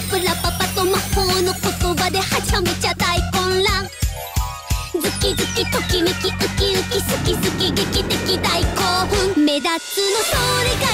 ララパパと魔法の言葉ではちゃめちゃ大混乱ズキズキときめきウキウキ好き好き劇的大興奮目立つのそれが